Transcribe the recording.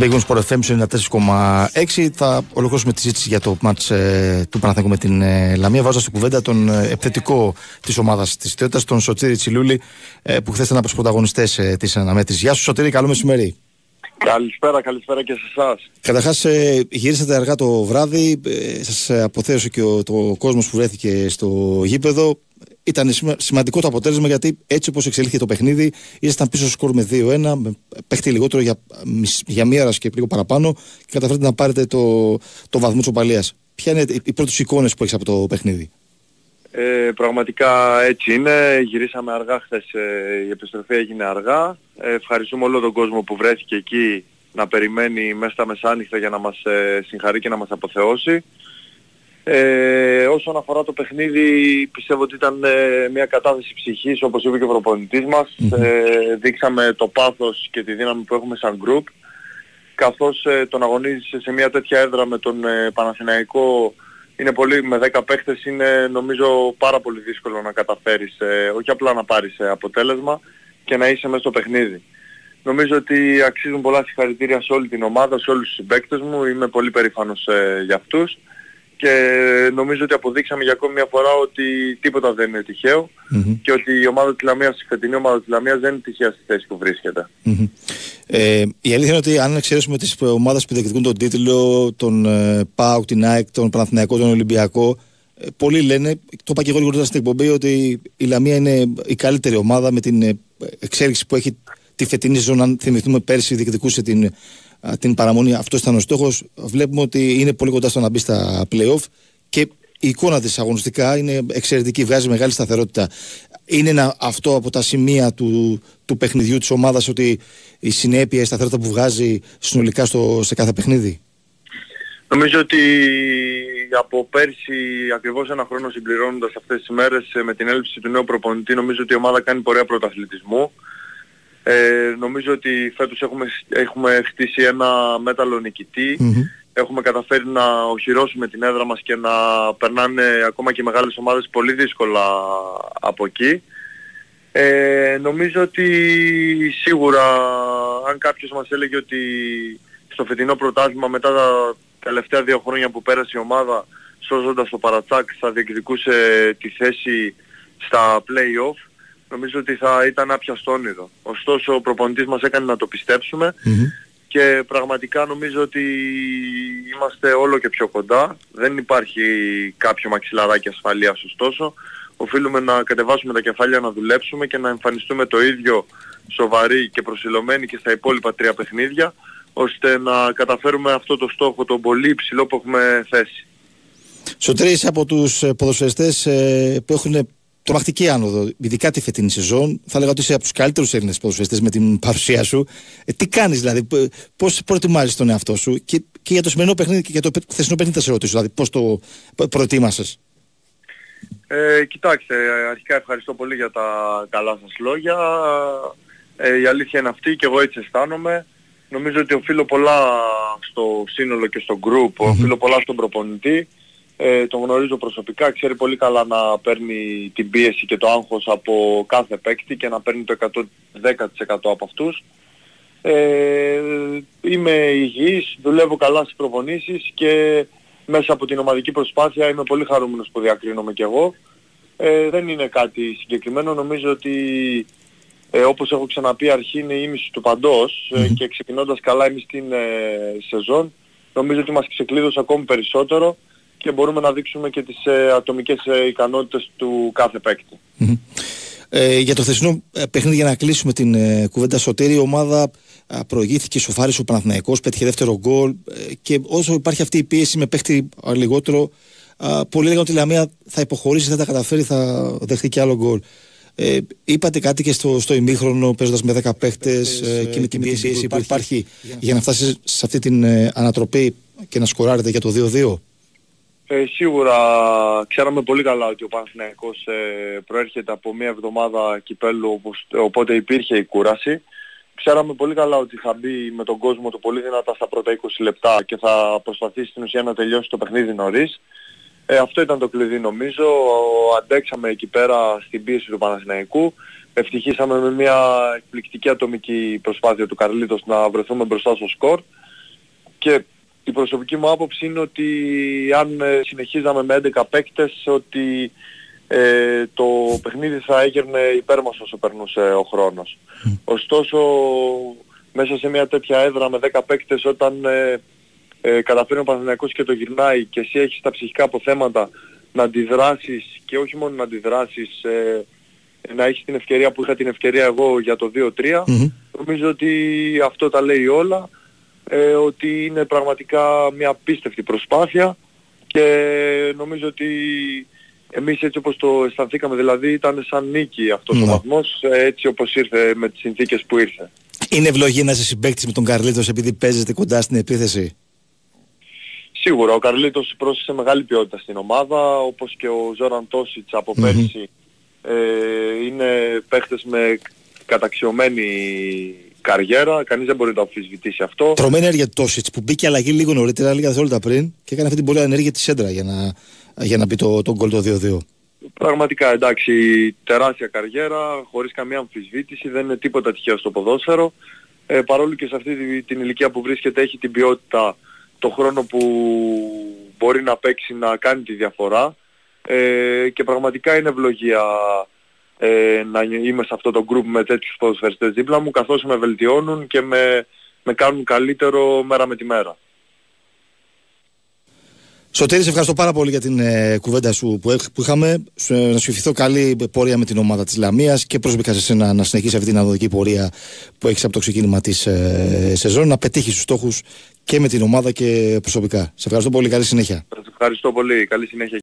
Big Wings Sport FM 94,6. Θα ολοκληρώσουμε τη συζήτηση για το μάτς ε, του Παναθηναϊκού με την ε, Λαμία. Βάζω στην κουβέντα τον ε, επιθετικό της ομάδας της Θεότητα, τον Σωτήρη Τσιλούλη, ε, που χθες ήταν από τους πρωταγωνιστές ε, της αναμέτρησης. Γεια σου, Σωτήρη, καλό μεσημέρι. Καλησπέρα, καλησπέρα και σε εσάς. Καταρχάς, ε, γυρίσατε αργά το βράδυ. Ε, Σας αποθέωσε και ο, το κόσμος που βρέθηκε στο γήπεδο. Ήταν σημαντικό το αποτέλεσμα γιατί έτσι όπως εξελίχθηκε το παιχνίδι, ήσασταν πίσω σκορ με 2-1, παίχτη λιγότερο για, για μία ώρα και λίγο παραπάνω και καταφέρετε να πάρετε το, το βαθμό της οπαλία. Ποια είναι οι πρώτες εικόνες που έχεις από το παιχνίδι; Ε, πραγματικά έτσι είναι. Γυρίσαμε αργά χθες, ε, η επιστροφή έγινε αργά. Ε, ευχαριστούμε όλο τον κόσμο που βρέθηκε εκεί να περιμένει μέσα στα μεσάνυχτα για να μας ε, συγχαρεί και να μας αποθεώσει. Ε, όσον αφορά το παιχνίδι πιστεύω ότι ήταν ε, μια κατάθεση ψυχής όπως είπε και ο προπονητής μας. Ε, δείξαμε το πάθος και τη δύναμη που έχουμε σαν group καθώς ε, τον αγωνίζησε σε μια τέτοια έδρα με τον ε, Παναθηναϊκό είναι πολύ, με 10 παίχτες είναι νομίζω πάρα πολύ δύσκολο να καταφέρεις ε, όχι απλά να πάρεις ε, αποτέλεσμα και να είσαι μέσα στο παιχνίδι. Νομίζω ότι αξίζουν πολλά συγχαρητήρια σε όλη την ομάδα, σε όλους τους συμπαίκτες μου, είμαι πολύ περήφανος ε, για αυτούς και νομίζω ότι αποδείξαμε για ακόμη μια φορά ότι τίποτα δεν είναι και ότι η ομάδα της Λαμίας, η φετινή ομάδα της Λαμίας δεν είναι τυχαία στη θέση που βρίσκεται. Ε, η αλήθεια είναι ότι αν εξαιρέσουμε τις ομάδες που διεκδικούν τον τίτλο, τον ε, ΠΑΟΚ, την ΑΕΚ, τον Παναθηναϊκό, τον Ολυμπιακό, ε, πολλοί λένε, το είπα και εγώ λίγο στην εκπομπή, ότι η Λαμία είναι η καλύτερη ομάδα με την ε, εξέλιξη που έχει τη φετινή σεζόν. Αν θυμηθούμε πέρσι, διεκδικούσε την την παραμονή. Αυτός ήταν ο στόχος. Βλέπουμε ότι είναι πολύ κοντά στο να μπει στα playoff και η εικόνα της αγωνιστικά είναι εξαιρετική, βγάζει μεγάλη σταθερότητα. Είναι ένα, αυτό από τα σημεία του, του παιχνιδιού της ομάδας ότι η συνέπεια, η σταθερότητα που βγάζει συνολικά στο, σε κάθε παιχνίδι; Νομίζω ότι από πέρσι ακριβώς ένα χρόνο συμπληρώνοντας αυτές τις μέρες με την έλευση του νέου προπονητή νομίζω ότι η ομάδα κάνει πορεία πρωταθλητισμού. Ε, νομίζω ότι φέτος έχουμε, έχουμε χτίσει ένα μέταλλο Έχουμε καταφέρει να οχυρώσουμε την έδρα μας και να περνάνε ακόμα και μεγάλες ομάδες πολύ δύσκολα από εκεί. Ε, νομίζω ότι σίγουρα αν κάποιος μας έλεγε ότι στο φετινό πρωτάθλημα μετά τα τελευταία δύο χρόνια που πέρασε η ομάδα σώζοντας το Παρατσάκ θα διεκδικούσε τη θέση στα play-off νομίζω ότι θα ήταν άπιαστο όνειρο. Ωστόσο ο προπονητής μας έκανε να το πιστεψουμε και πραγματικά νομίζω ότι είμαστε όλο και πιο κοντά. Δεν υπάρχει κάποιο μαξιλαράκι ασφαλείας ωστόσο. Οφείλουμε να κατεβάσουμε τα κεφάλια να δουλέψουμε και να εμφανιστούμε το ίδιο σοβαροί και προσιλωμένοι και στα υπόλοιπα τρία παιχνίδια ώστε να καταφέρουμε αυτό το στόχο τον πολύ υψηλό που έχουμε θέσει. Σωτρής από τους ποδοσφαιριστές ε, που έχουν τρομακτική άνοδο, ειδικά τη φετινή σεζόν. Θα λέγα ότι είσαι από τους καλύτερους Έλληνες ποδοσφαιριστές με την παρουσία σου. Ε, τι κάνεις δηλαδή, πώς προετοιμάζει τον εαυτό σου και, και για το σημερινό παιχνίδι και για το χθεσινό παιχνίδι θα σε ρωτήσω, δηλαδή πώς το προετοίμασες; Ε, κοιτάξτε, αρχικά ευχαριστώ πολύ για τα καλά σας λόγια. Ε, η αλήθεια είναι αυτή και εγώ έτσι αισθάνομαι. Νομίζω ότι οφείλω πολλά στο σύνολο και στο group, οφείλω πολλά στον προπονητή ε, τον γνωρίζω προσωπικά, ξέρει πολύ καλά να παίρνει την πίεση και το άγχος από κάθε παίκτη και να παίρνει το 110% από αυτούς. Ε, είμαι υγιής, δουλεύω καλά στις προπονήσεις και μέσα από την ομαδική προσπάθεια είμαι πολύ χαρούμενος που διακρίνομαι κι εγώ. Ε, δεν είναι κάτι συγκεκριμένο, νομίζω ότι ε, όπως έχω ξαναπεί αρχή είναι η ίμιση του παντός ε, και ξεκινώντας καλά εμείς την ε, σεζόν νομίζω ότι μας ξεκλείδωσε ακόμη περισσότερο και μπορούμε να δείξουμε και τις ε, ατομικές ε, ικανότητες του κάθε Ε, για το θεσινό ε, παιχνίδι για να κλείσουμε την ε, κουβέντα σωτήρη η ομάδα ε, προηγήθηκε, σοφάρισε ο Παναθηναϊκός, πέτυχε δεύτερο γκολ ε, και όσο υπάρχει αυτή η πίεση με παίχτη λιγότερο ε, πολλοί λέγανε ότι η Λαμία θα υποχωρήσει, θα τα καταφέρει, θα δεχτεί και άλλο γκολ. Ε, είπατε κάτι και στο, στο ημίχρονο παίζοντας με 10 παίχτες ε, και με την πίεση που υπάρχει για να φτάσεις σε αυτή την ανατροπή και να σκοράρετε για το 2-2. Ε, σίγουρα ξέραμε πολύ καλά ότι ο Παναθηναϊκός ε, προέρχεται από μια εβδομάδα κυπέλου οπότε υπήρχε η κούραση. Ξέραμε πολύ καλά ότι θα μπει με τον κόσμο του πολύ δυνατά στα πρώτα 20 λεπτά και θα προσπαθήσει στην ουσία να τελειώσει το παιχνίδι νωρίς. Ε, αυτό ήταν το κλειδί νομίζω. Αντέξαμε εκεί πέρα στην πίεση του Παναθηναϊκού. Ευτυχήσαμε με μια εκπληκτική ατομική προσπάθεια του Καρλίτος να βρεθούμε μπροστά στο σκορ και η προσωπική μου άποψη είναι ότι αν ε, συνεχίζαμε με 11 παίκτες ότι ε, το παιχνίδι θα έγερνε υπέρ μας όσο περνούσε ο χρόνος. Ωστόσο μέσα σε μια τέτοια έδρα με 10 παίκτες όταν ε, ε, καταφέρει ο Παναθηναϊκός και το γυρνάει και εσύ έχεις τα ψυχικά αποθέματα να αντιδράσεις και όχι μόνο να αντιδράσεις ε, να έχεις την ευκαιρία που είχα την ευκαιρία εγώ για το 2-3 νομίζω ότι αυτό τα λέει όλα ε, ότι είναι πραγματικά μια απίστευτη προσπάθεια και νομίζω ότι εμείς έτσι όπως το αισθανθήκαμε δηλαδή ήταν σαν νίκη αυτός mm. ο ναι. βαθμός έτσι όπως ήρθε με τις συνθήκες που ήρθε. Είναι ευλογή να είσαι συμπαίκτης με τον Καρλίτος επειδή παίζετε κοντά στην επίθεση; Σίγουρα, ο Καρλίτος πρόσθεσε μεγάλη ποιότητα στην ομάδα, όπως και ο Ζόραν Τόσιτς από mm-hmm. πέρσι ε, είναι παίχτες με καταξιωμένη καριέρα, κανείς δεν μπορεί να το αμφισβητήσει αυτό. Τρομένη ενέργεια του Τόσιτς που μπήκε αλλαγή λίγο νωρίτερα, λίγα δευτερόλεπτα πριν και έκανε αυτή την πολύ ενέργεια της σέντρα για να, για να πει το, το γκολ το 2-2. Πραγματικά εντάξει, τεράστια καριέρα, χωρίς καμία αμφισβήτηση, δεν είναι τίποτα τυχαίο στο ποδόσφαιρο. Ε, παρόλο και σε αυτή την ηλικία που βρίσκεται έχει την ποιότητα το χρόνο που μπορεί να παίξει να κάνει τη διαφορά ε, και πραγματικά είναι ευλογία ε, να είμαι σε αυτό το group με τέτοιους ποδοσφαιριστές δίπλα μου καθώς με βελτιώνουν και με, με κάνουν καλύτερο μέρα με τη μέρα. Σωτήρη, σε ευχαριστώ πάρα πολύ για την ε, κουβέντα σου που, που είχαμε. Σου, ε, να σου ευχηθώ καλή πορεία με την ομάδα της Λαμίας και προσωπικά σε εσένα να συνεχίσει αυτή την αδοδική πορεία που έχεις από το ξεκίνημα της ε, σεζόν, να πετύχεις τους στόχους και με την ομάδα και προσωπικά. Σε ευχαριστώ πολύ. Καλή συνέχεια. Σε ευχαριστώ πολύ. Καλή συνέχεια.